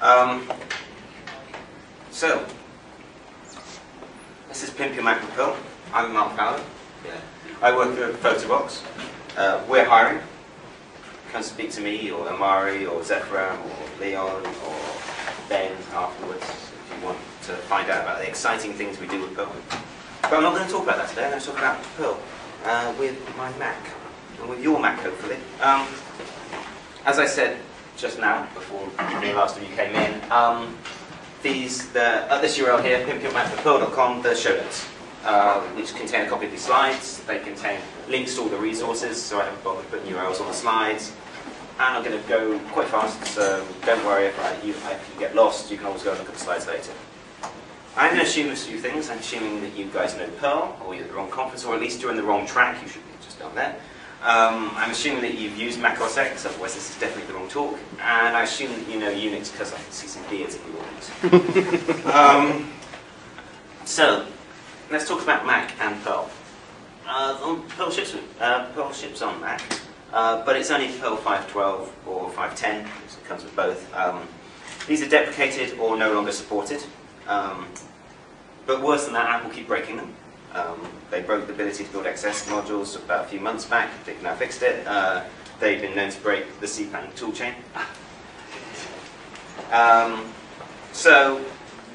Um, so, this is Pimp Your Mac with Perl. I'm Mark Fowler. Yeah. I work at Photobox. Uh, we're hiring. Come speak to me, or Amari, or Zephyr, or Leon, or Ben afterwards if you want to find out about the exciting things we do with Perl. But I'm not going to talk about that today. I'm going to talk about Perl uh, with my Mac, and with your Mac, hopefully. Um, as I said just now, before the last of you came in, um, these, the, at this URL here, pimpyourmac.perl.com, the show notes, uh, which contain a copy of these slides. They contain links to all the resources, so I haven't bothered putting URLs on the slides. And I'm going to go quite fast, so don't worry if, I, you, if you get lost, you can always go and look at the slides later. I'm going to assume a few things. I'm assuming that you guys know Perl, or you're at the wrong conference, or at least you're in the wrong track. You should be just down there. Um, I'm assuming that you've used Mac OS X, otherwise this is definitely the wrong talk. And I assume that you know Unix because I can see some beards in the audience. um, so, let's talk about Mac and Perl. Uh, Perl, ships, uh, Perl ships on Mac, uh, but it's only Perl 5.12 or 5.10, so it comes with both. Um, these are deprecated or no longer supported. Um, but worse than that, Apple keep breaking them. Um, they broke the ability to build XS modules about a few months back. They've now fixed it. Uh, they've been known to break the CPAN toolchain. Um, so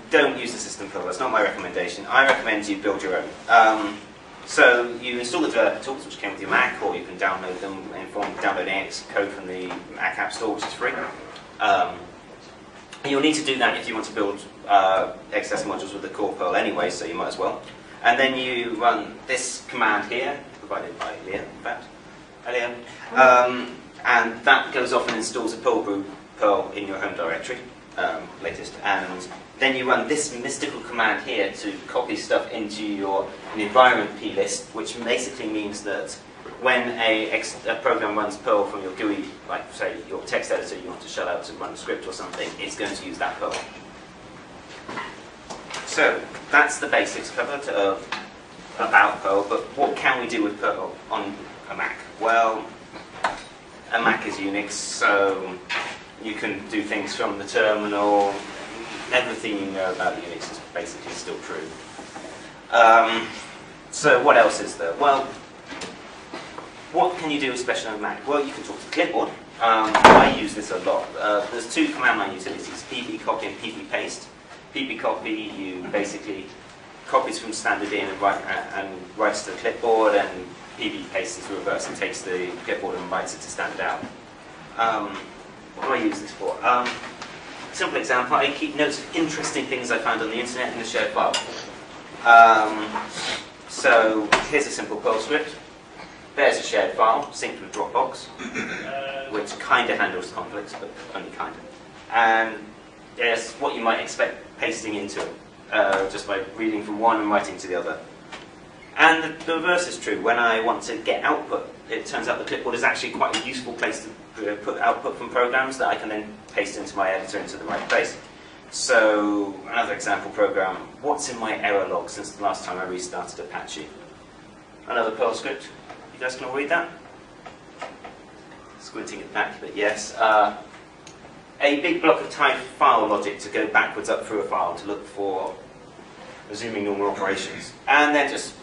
don't use the system Perl. That's not my recommendation. I recommend you build your own. Um, so you install the developer tools, which came with your Mac, or you can download them in form of downloading code from the Mac App Store, which is free. Um, you'll need to do that if you want to build uh, XS modules with the core Perl anyway, so you might as well. And then you run this command here, provided by Leah, in fact. Leah. Um, and that goes off and installs a perlbrew Perl in your home directory, um, latest. And then you run this mystical command here to copy stuff into your environment plist, which basically means that when a, a, program runs Perl from your GUI, like say your text editor, you want to shell out to run a script or something, it's going to use that Perl. So that's the basics covered uh, about Perl, but what can we do with Perl on a Mac? Well, a Mac is Unix, so you can do things from the terminal. Everything you know about Unix is basically still true. Um, so what else is there? Well, what can you do especially on Mac? Well, you can talk to clipboard. Um, I use this a lot. Uh, there's two command line utilities, pbcopy and pbpaste pbcopy, you basically copies from standard in and, write, and writes to the clipboard, and PB pastes is reverse and takes the clipboard and writes it to standard out. Um, what do I use this for? Um, simple example, I keep notes of interesting things I found on the internet in a shared file. Um, so here's a simple Perl script. There's a shared file, synced with Dropbox, which kind of handles conflicts, but only kind of. And there's what you might expect pasting into it, uh, just by reading from one and writing to the other. And the, the, reverse is true. When I want to get output, it turns out the clipboard is actually quite a useful place to uh, put output from programs that I can then paste into my editor into the right place. So another example program, what's in my error log since the last time I restarted Apache? Another Perl script. You guys can all read that? Squinting at back, but yes. Uh, a big block of type file logic to go backwards up through a file to look for resuming normal operations. And then just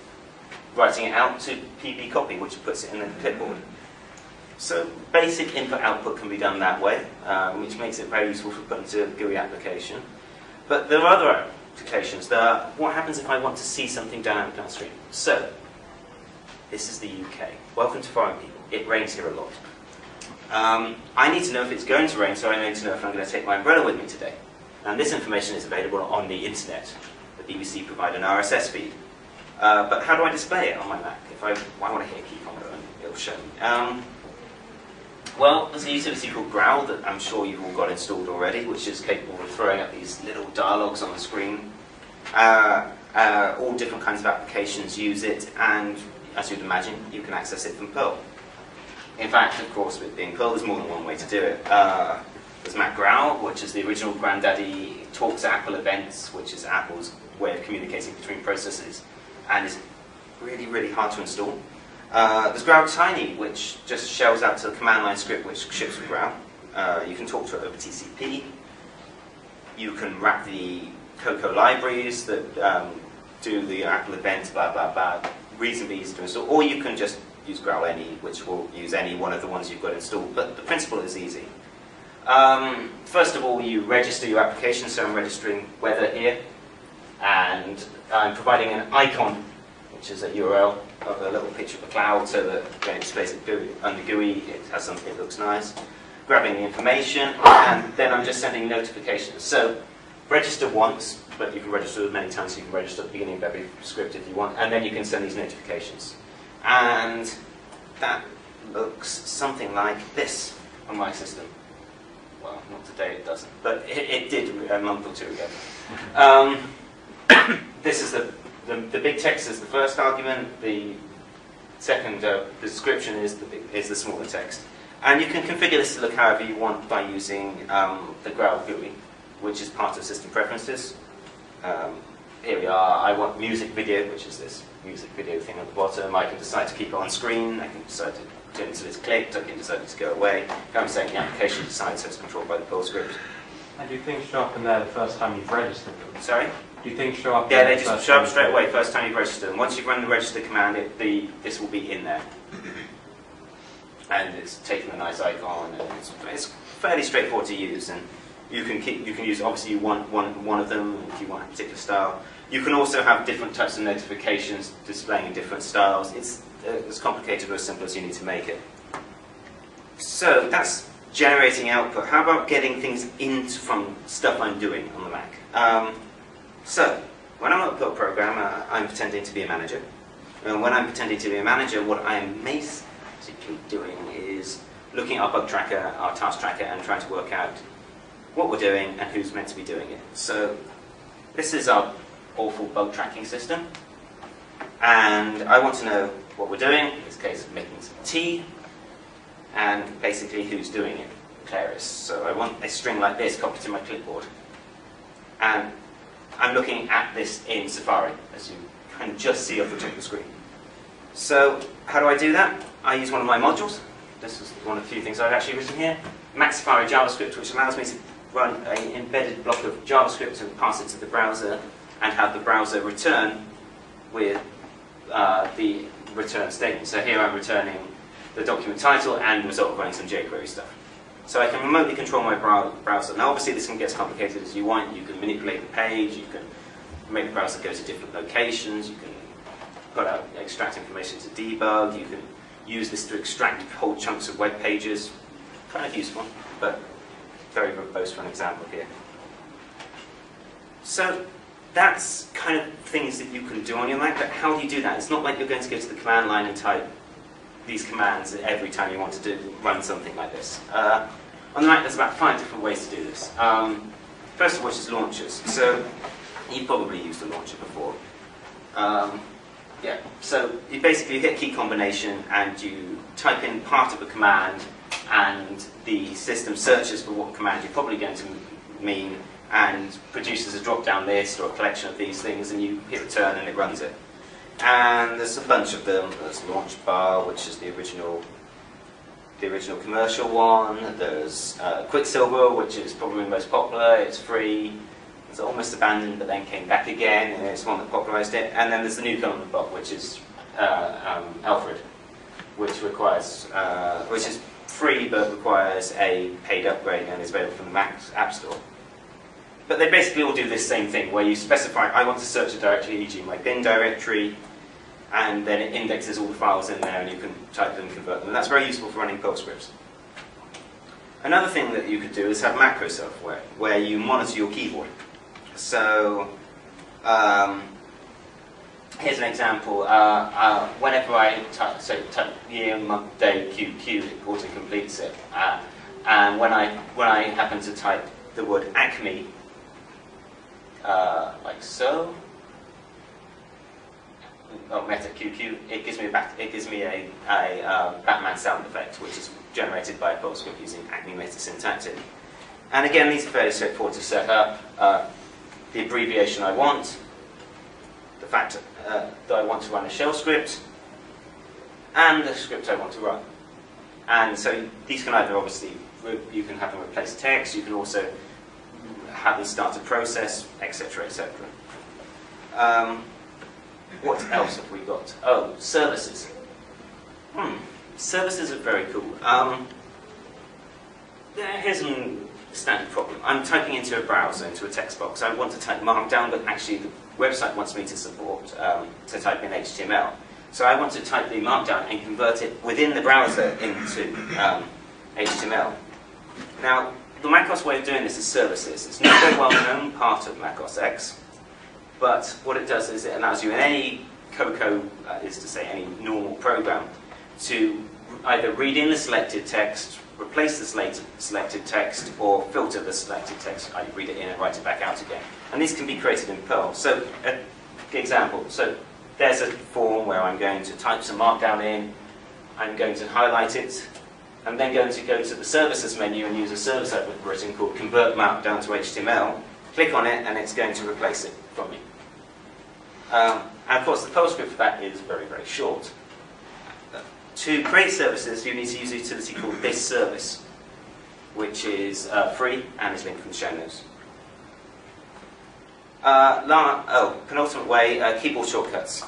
writing it out to pbcopy, which puts it in the clipboard. So basic input-output can be done that way, um, which makes it very useful for putting to a GUI application. But there are other applications. There are, what happens if I want to see something down downstream? So, this is the UK. Welcome to foreign people. It rains here a lot. Um, I need to know if it's going to rain, so I need to know if I'm going to take my umbrella with me today. And this information is available on the internet. The BBC provide an RSS feed. Uh, but how do I display it on my Mac? If I, I want to hear keep on going, it'll show me. Um, well, there's a utility called Growl that I'm sure you've all got installed already, which is capable of throwing up these little dialogues on the screen. Uh, uh, all different kinds of applications use it, and as you'd imagine, you can access it from Perl. In fact, of course, with being Perl, there's more than one way to do it. Uh, there's Mac Growl, which is the original granddaddy talk to Apple events, which is Apple's way of communicating between processes, and is really, really hard to install. Uh, there's Growl Tiny, which just shells out to the command line script which ships with Growl. Uh, you can talk to it over TCP. you can wrap the Cocoa libraries that um, do the Apple event, blah, blah, blah, reasonably easy to install. Or you can just use Growl Any, which will use any one of the ones you've got installed. But the principle is easy. Um, first of all, you register your application, so I'm registering weather here, and I'm providing an icon, which is a URL of a little picture of a cloud, so that when it displays it under GUI, it has something that looks nice. Grabbing the information, and then I'm just sending notifications. So register once, but you can register as many times as you can register at the beginning of every script if you want, and then you can send these notifications. And that looks something like this on my system. Well, not today it doesn't, but it, it did a month or two ago. Um, this is the, the, the, big text is the first argument, the second uh, description is the, is the smaller text. And you can configure this to look however you want by using um, the Growl GUI, which is part of system preferences. Um, here we are, I want music video, which is this music video thing at the bottom. I can decide to keep it on screen, I can decide to turn it until it's clicked, I can decide to go away. I'm saying the application decides so it's controlled by the Perl script. And do things show up in there the first time you've registered them? Sorry? Do you think show up? Yeah, they just show up straight away first time you register them. Once you've run the register command, it, the, this will be in there. And it's taking a nice icon, and it's, it's fairly straightforward to use. And you can keep, you can use obviously want one one of them if you want a particular style. You can also have different types of notifications displaying in different styles. It's uh, as complicated or as simple as you need to make it. So that's generating output. How about getting things in from stuff I'm doing on the Mac? Um, so when I'm a Perl programmer, I'm pretending to be a manager. And when I'm pretending to be a manager, what I am basically doing is looking at our bug tracker, our task tracker, and trying to work out what we're doing and who's meant to be doing it. So this is our awful bug tracking system. And I want to know what we're doing, in this case making some tea, and basically who's doing it, Claris. So I want a string like this copied to my clipboard. And I'm looking at this in Safari, as you can just see off the top of the screen. So how do I do that? I use one of my modules. This is one of the few things I've actually written here. Mac Safari JavaScript, which allows me to run an embedded block of JavaScript and pass it to the browser and have the browser return with uh, the return statement. So here I'm returning the document title and the result of running some jQuery stuff. So I can remotely control my browser. Now obviously this can get as complicated as you want. You can manipulate the page, you can make the browser go to different locations, you can put out, extract information to debug, you can use this to extract whole chunks of web pages. Kind of useful, but very verbose for an example here. So that's kind of things that you can do on your Mac, but how do you do that? It's not like you're going to go to the command line and type these commands every time you want to do, run something like this. Uh, on the Mac, there's about five different ways to do this. Um, first of which is launchers. So you've probably used a launcher before. Um, yeah, so you basically hit key combination and you type in part of a command and the system searches for what command you're probably going to mean and produces a drop-down list or a collection of these things and you hit return and it runs it. And there's a bunch of them. There's LaunchBar, which is the original the original commercial one. There's uh, Quicksilver, which is probably the most popular. It's free. It's almost abandoned, but then came back again, and it's one that popularized it. And then there's the new Common Bot, which is uh, um, Alfred, which requires, uh, which is free but requires a paid upgrade and is available from the Mac App Store. But they basically all do this same thing, where you specify, I want to search a directory, e.g. my bin directory, and then it indexes all the files in there, and you can type them and convert them. And that's very useful for running Perl scripts. Another thing that you could do is have macro software, where you monitor your keyboard. So, um, here's an example. Uh, uh, whenever I type, so type year, month, day, QQ, it auto completes it. Uh, and when I when I happen to type the word Acme, uh, like so, oh, Meta QQ, it gives me a back, it gives me a, a uh, Batman sound effect, which is generated by Perl script using Acme Meta syntactic. And again, these are fairly straightforward to set up. Uh, the abbreviation I want, the fact uh, that I want to run a shell script, and the script I want to run. And so these can either obviously, you can have them replace text, you can also have them start to process, etc., etc. Um, what else have we got? Oh, services. Hmm, services are very cool. Um, here's a standard problem. I'm typing into a browser, into a text box. I want to type Markdown, but actually the website wants me to support um, to type in HTML. So I want to type the Markdown and convert it within the browser into um, HTML. Now, the macOS way of doing this is services. It's not a very well-known part of macOS X, but what it does is it allows you in any Cocoa, uh, is to say any normal program, to either read in the selected text, replace the selected, text, or filter the selected text. I read it in and write it back out again. And these can be created in Perl. So, an example. So, there's a form where I'm going to type some markdown in, I'm going to highlight it, I'm then going to go to the services menu and use a service I've written called convert markdown to HTML, click on it, and it's going to replace it for me. Um, and of course, the Perl script for that is very, very short. To create services, you need to use a utility called ThisService, which is uh, free and is linked from the show notes. Uh, la- oh, penultimate way, uh, keyboard shortcuts.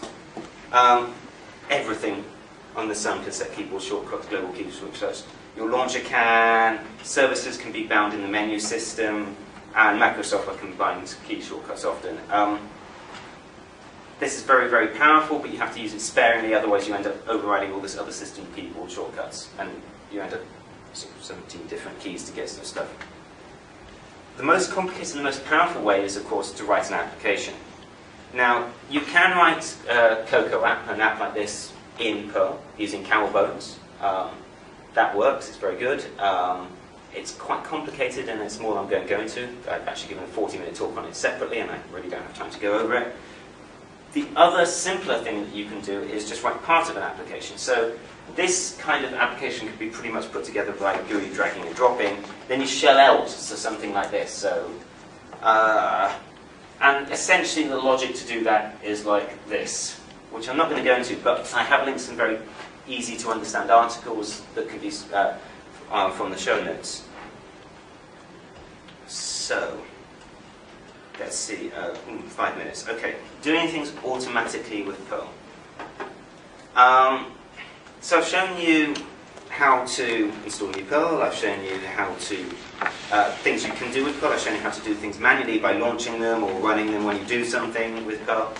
Um, everything on the Sun can set keyboard shortcuts, global keyboard shortcuts. Your launcher can, services can be bound in the menu system, and Microsoft combines key shortcuts often. Um, this is very, very powerful, but you have to use it sparingly, otherwise you end up overriding all this other system keyboard shortcuts, and you end up 17 different keys to get some stuff. The most complicated and the most powerful way is, of course, to write an application. Now, you can write a Cocoa app, an app like this, in Perl using CamelBones. Um, that works, it's very good. Um, it's quite complicated and it's more than I'm going to go into. I've actually given a 40 minute talk on it separately and I really don't have time to go over it. The other simpler thing that you can do is just write part of an application. So this kind of application could be pretty much put together by GUI dragging and dropping. Then you shell out to something like this. So, uh, and essentially the logic to do that is like this, which I'm not going to go into, but I have linked some very easy to understand articles that can be uh, uh, from the show notes. So, let's see, uh, hmm, five minutes. Okay, doing things automatically with Perl. Um, so I've shown you how to install new Perl, I've shown you how to, uh, things you can do with Perl, I've shown you how to do things manually by launching them or running them when you do something with Perl.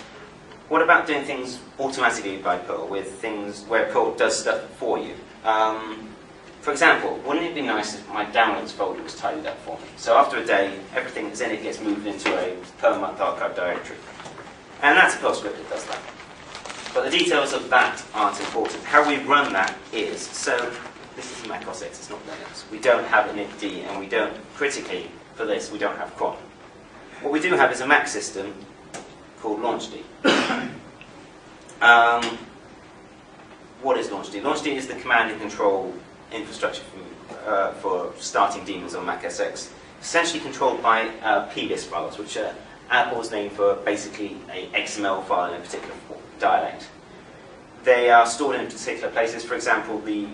What about doing things automatically by Perl, with things where Perl does stuff for you? Um, for example, wouldn't it be nice if my downloads folder was tidied up for me? So after a day, everything that's in it gets moved into a per month archive directory. And that's a Perl script that does that. But the details of that aren't important. How we run that is, so this is Mac OS X, it's not Linux. We don't have an initd, and we don't, critically for this, we don't have cron. What we do have is a Mac system called LaunchD. um, what is LaunchD? LaunchD is the command and control infrastructure for, uh, for starting daemons on Mac OS X, essentially controlled by uh, plist files, which are Apple's name for basically a XML file in a particular dialect. They are stored in particular places. For example, the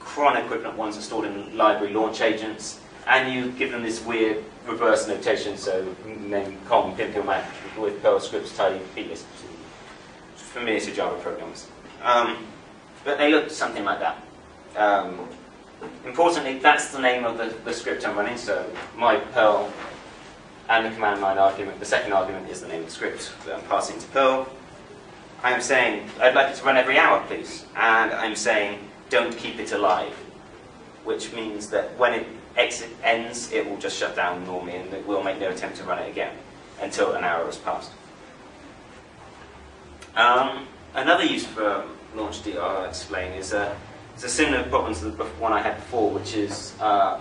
cron equivalent ones are stored in library launch agents, and you give them this weird reverse notation, so name com pimp Mac with Perl scripts tidy plist, familiar to Java programs. Um, but they look something like that. Um, importantly, that's the name of the, the script I'm running, so my Perl and the command line argument, the second argument is the name of the script that I'm passing to Perl. I'm saying, I'd like it to run every hour, please. And I'm saying, don't keep it alive. Which means that when it exit ends, it will just shut down normally and it will make no attempt to run it again until an hour has passed. Um, another use for LaunchD I'll explain is uh, it's a similar problem to the one I had before, which is, uh,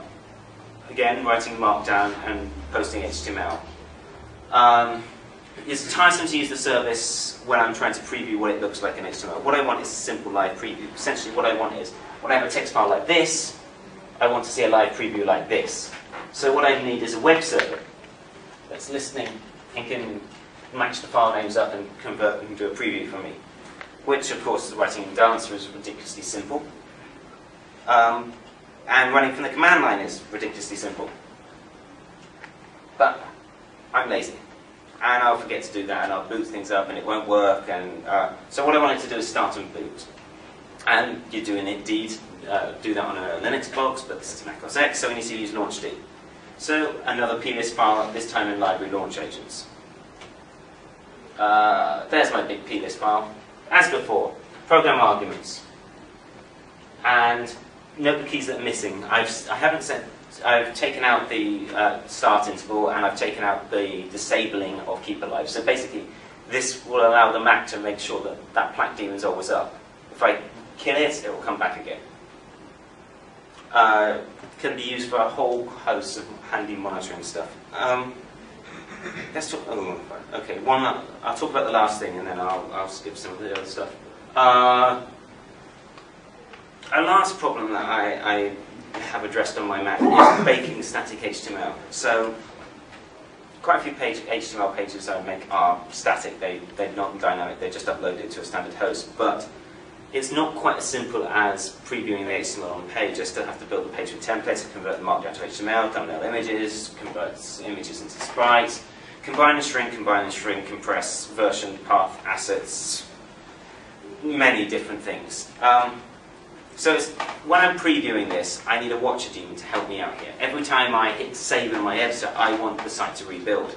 again, writing Markdown and posting HTML. Um, it's tiresome to use the service when I'm trying to preview what it looks like in HTML. What I want is a simple live preview. Essentially what I want is, when I have a text file like this, I want to see a live preview like this. So what I need is a web server that's listening and can match the file names up and convert and do a preview for me. Which, of course, writing in Dancer is ridiculously simple. Um, and running from the command line is ridiculously simple. But I'm lazy. And I'll forget to do that, and I'll boot things up, and it won't work. And uh, so what I wanted to do is start and boot. And you do indeed uh, do that on a Linux box, but this is Mac OS X, so we need to use launchd. So another plist file, this time in library launch agents. Uh, there's my big plist file. As before, program arguments. And note the keys that are missing. I've, I haven't set, I've taken out the uh, start interval and I've taken out the disabling of keep alive. So basically, this will allow the Mac to make sure that that Plack daemon is always up. If I kill it, it will come back again. Uh, can be used for a whole host of handy monitoring stuff. Um, let's talk. Oh, okay. One. I'll talk about the last thing, and then I'll, I'll skip some of the other stuff. Uh, a last problem that I, I have addressed on my Mac is baking static HTML. So quite a few page, HTML pages I make are static. They, they're not dynamic. They're just uploaded to a standard host. But it's not quite as simple as previewing the HTML on the page. I still have to build the page with templates, convert the markdown to HTML, thumbnail images, convert images into sprites, combine and shrink, combine and shrink, compress, version, path, assets, many different things. Um, so when I'm previewing this, I need a watcher daemon to help me out here. Every time I hit save in my editor, I want the site to rebuild.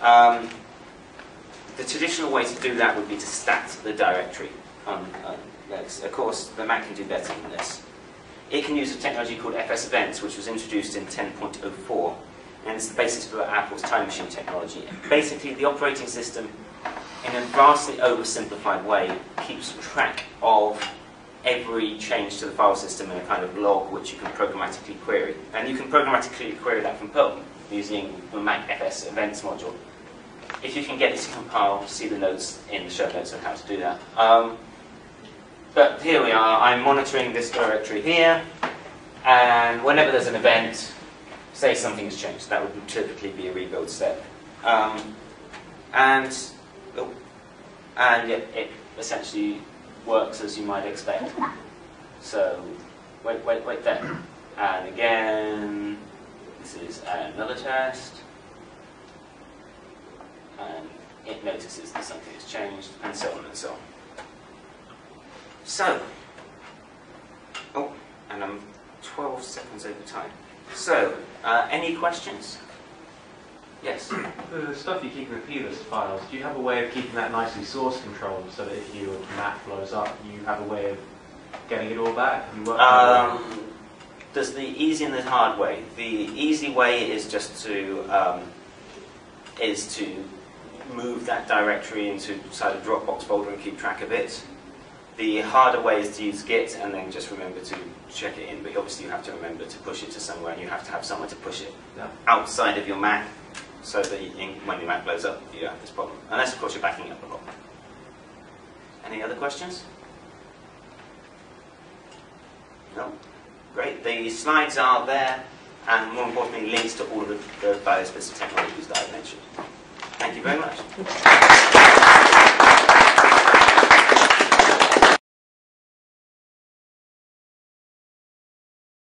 Um, the traditional way to do that would be to stat the directory on, on Linux. Of course, the Mac can do better than this. It can use a technology called FSEvents, which was introduced in 10.04, and it's the basis for Apple's time machine technology. Basically, the operating system, in a vastly oversimplified way, keeps track of every change to the file system in a kind of log which you can programmatically query. And you can programmatically query that from Perl using the Mac FSEvents module. If you can get it to compile, see the notes in the show notes on how to do that. Um, but here we are, I'm monitoring this directory here, and whenever there's an event, say something has changed, that would typically be a rebuild step. Um, and oh, and it, it essentially works as you might expect. So, wait, wait, wait there. And again, this is another test. And it notices that something has changed, and so on and so on. So, oh, and I'm 12 seconds over time. So, uh, any questions? Yes. The stuff you keep in the plist files, do you have a way of keeping that nicely source controlled so that if your Mac blows up, you have a way of getting it all back? You worked um, there's the easy and the hard way. The easy way is just to um, is to move that directory into inside a Dropbox folder and keep track of it. The harder way is to use Git and then just remember to check it in, but obviously you have to remember to push it to somewhere and you have to have somewhere to push it yeah. outside of your Mac so that when your Mac blows up, you don't have this problem. Unless, of course, you're backing up a lot. Any other questions? No? Great. The slides are there, and more importantly, links to all of the, the various bits of technologies that I've mentioned. Thank you very much.